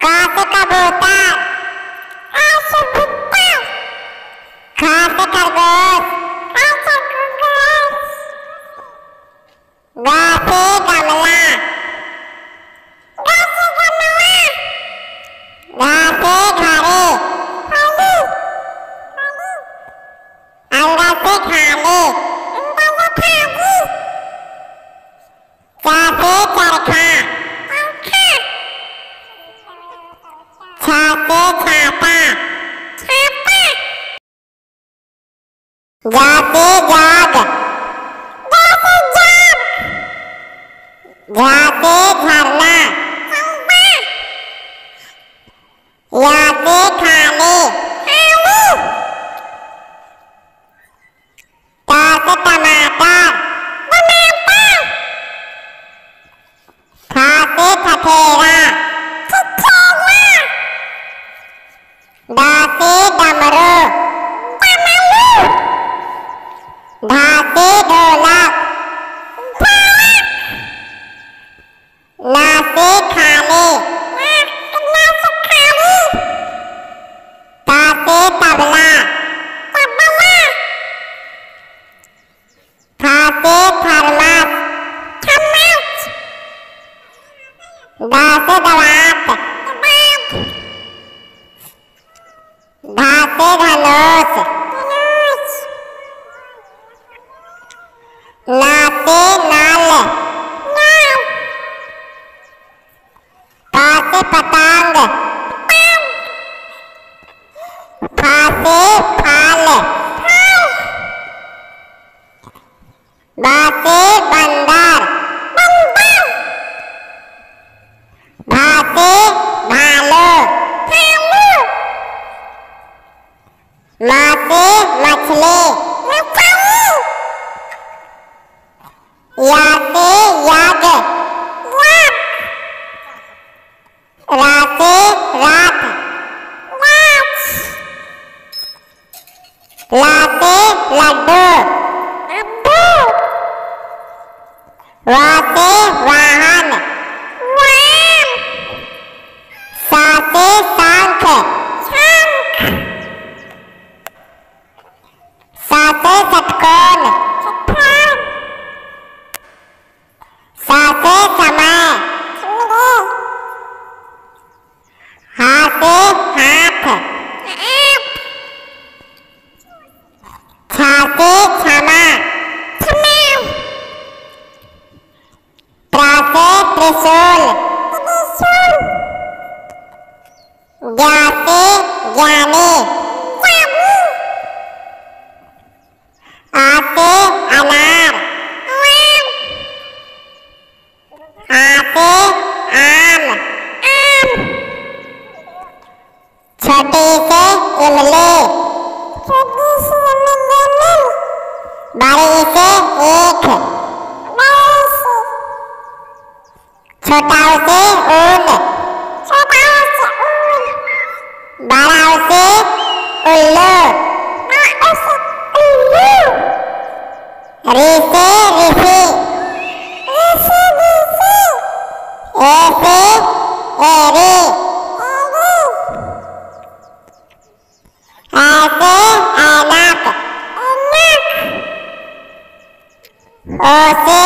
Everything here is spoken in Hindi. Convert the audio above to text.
Costa acabou, tá? ชาเต้ชาตาชาตายาเตยาดยาเต้ยาดยาเต้ทาลาทายาเต้าเลอาลูตาเตตมาตาตมาาาเต้าเทรา谢谢啦。Rati, Rati. Rats. Rati, Rati. Rati, Rati. के सोल ज्ञाते ज्ञाने आते अनार आते आम छोटे से इमली बड़े से ईख छोटाओं से ऊन छोटाओं से ऊन बड़ाओं से उल्लू बड़ाओं से उल्लू रे से ऋषि रे से ऋषि ए से एरी एरी आ से ऐनक ऐनक ओ से